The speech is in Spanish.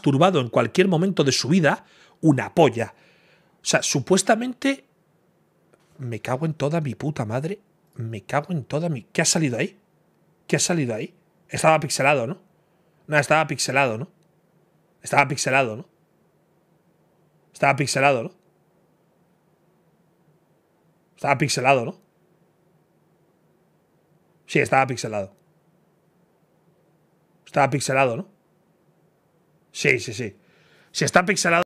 turbado en cualquier momento de su vida, una polla. O sea, supuestamente. Me cago en toda mi puta madre. Me cago en toda mi. ¿Qué ha salido ahí? ¿Qué ha salido ahí? Estaba pixelado, ¿no? No, estaba pixelado, ¿no? Estaba pixelado, ¿no? Estaba pixelado, ¿no? Estaba pixelado, ¿no? Sí, estaba pixelado. Estaba pixelado, ¿no? Sí, sí, sí. Si está pixelado.